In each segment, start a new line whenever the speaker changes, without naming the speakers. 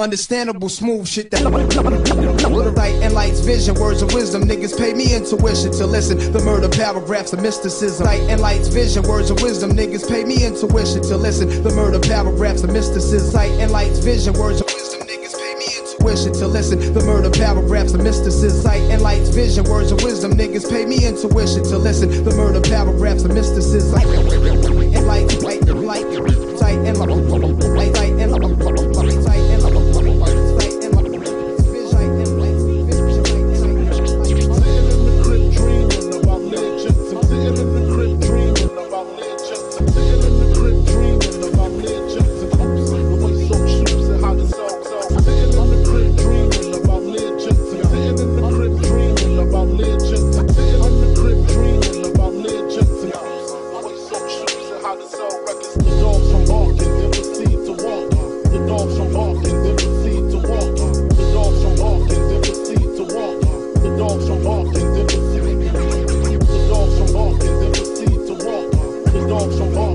Understandable, smooth shit that light and lights vision, words of wisdom. Niggas pay me intuition to listen. The murder paragraphs of mysticism. Light and lights vision, words of wisdom. Niggas pay me intuition to listen. The murder paragraphs of mysticism. Light and lights vision, words of wisdom. Niggas pay me intuition to listen. The murder paragraphs of mysticism. Sight and lights vision, words of wisdom. Niggas pay me intuition to listen. The murder paragraphs of mysticism. Light and light, light, light, and light, light, light
Creeping or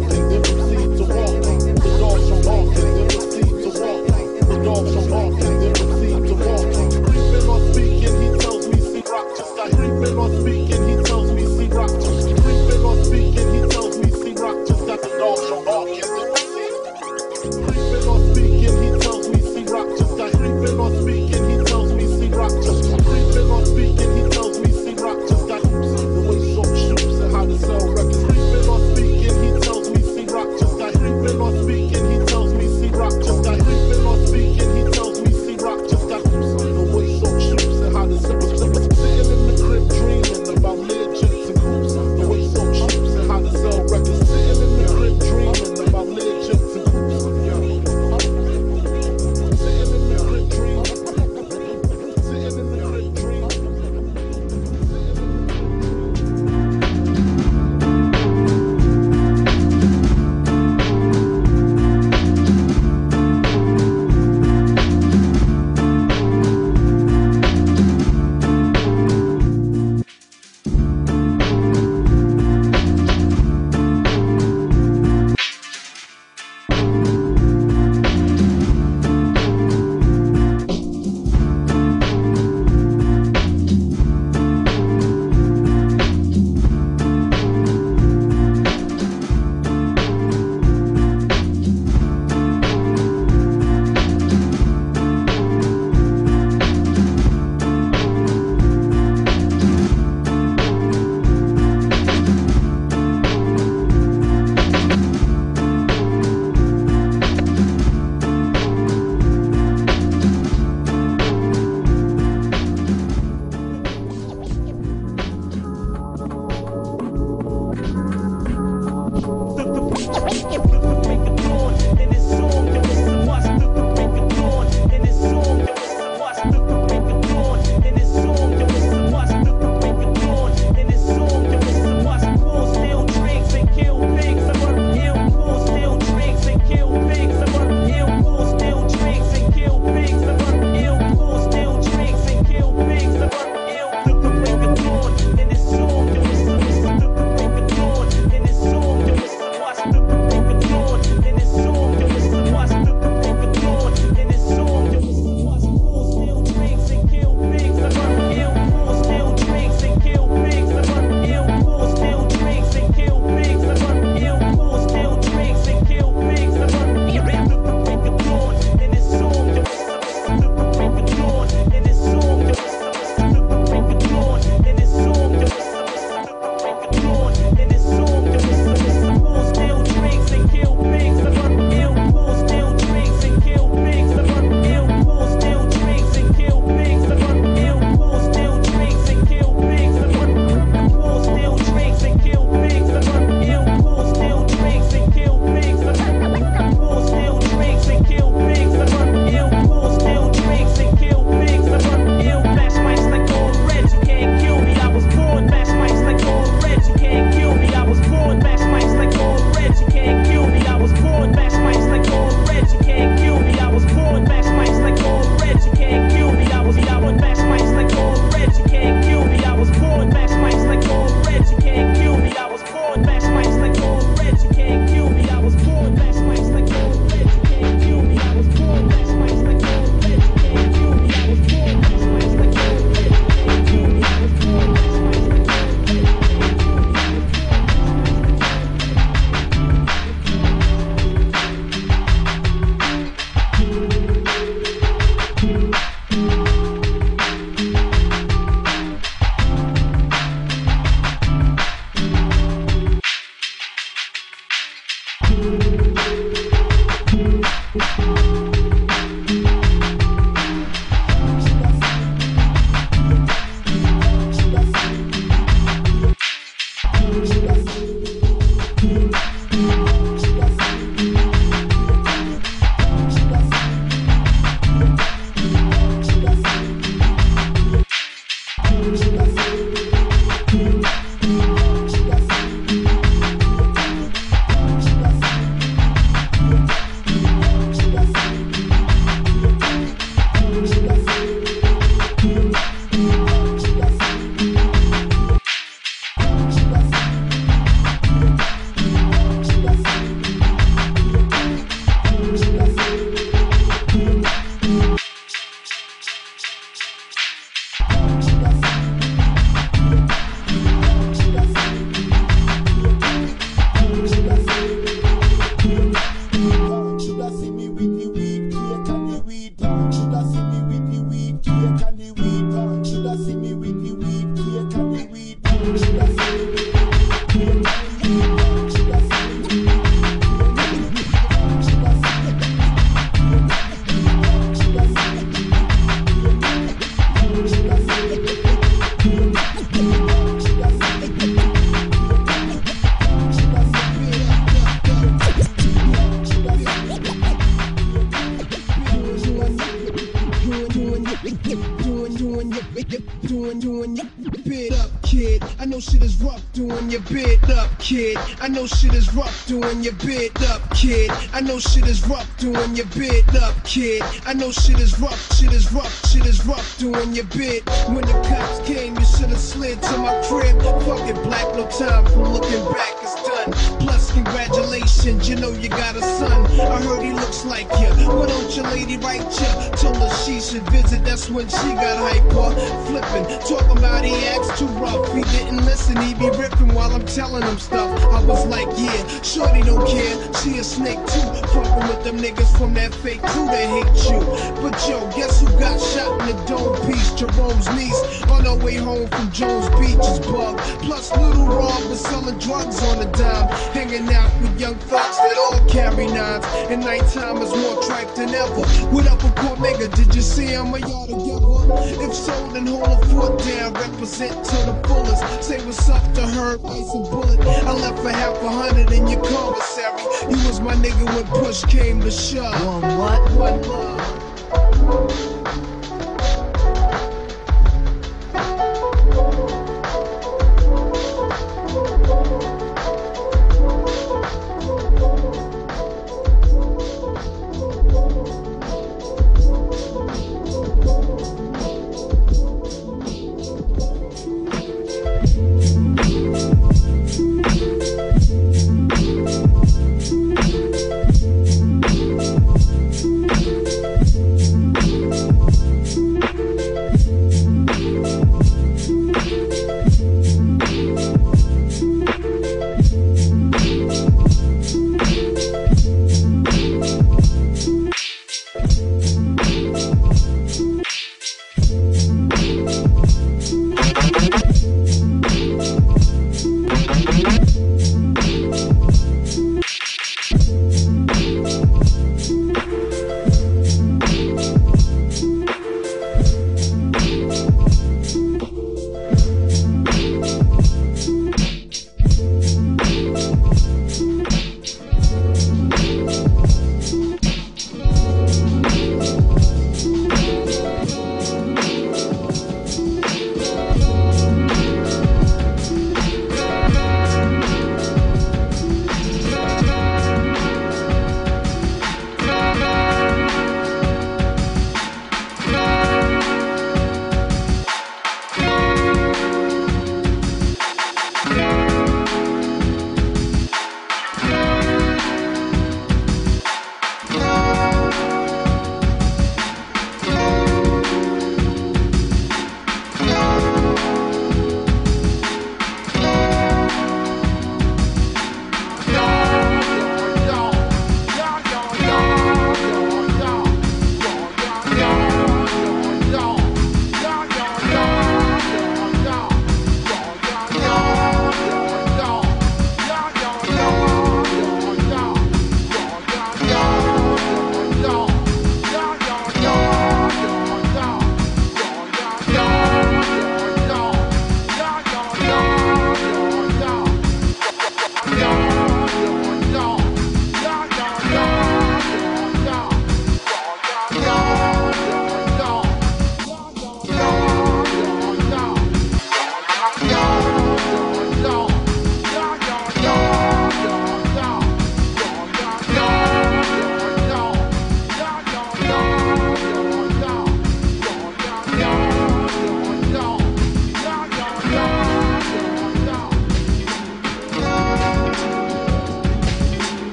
Thank you.
Doing, doing your doing, doing your bit up, kid. I know shit is rough doing your bit up, kid. I know shit is rough doing your bit up, kid. I know shit is rough doing your bit up, kid. I know shit is rough, shit is rough, shit is rough doing your bit. When the cops came, you should have slid to my crib. Fuck it, black, no time for looking back. It's done. Plus, congratulations, you know you got a son. I heard he looks like you. Why don't your lady write you? Told her she should visit. That's when she got hyper, flipping, talking about he acts too rough. He didn't listen, he be ripping while I'm telling him stuff. I was like, yeah, shorty don't care. She a snake too. Fucking with them niggas from that fake crew that hate you. But yo, guess who got shot in the dome piece? Jerome's niece her way home from Jones Beach is bug. Plus, little Rob was selling drugs on the dime, hanging out with young thugs that all carry nines. And nighttime is more tripe than ever. What up, a poor nigga? Did you see him? Are y'all together? If so, then hold a foot down. Represent to the fullest. Say what's up to her, ice and bullet. I left for half a hundred in your commissary. You was my nigga when push came to shove.
One what?
One love.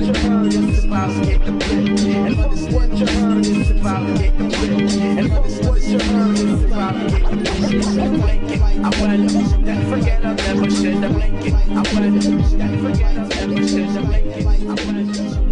you heard is about to get the. And what
is what you heard is about to get the. And what is what you heard is about to get the. I'm blanking, I'm blinding. Forget I never should. I'm I'm blinding. Forget I never should. I'm.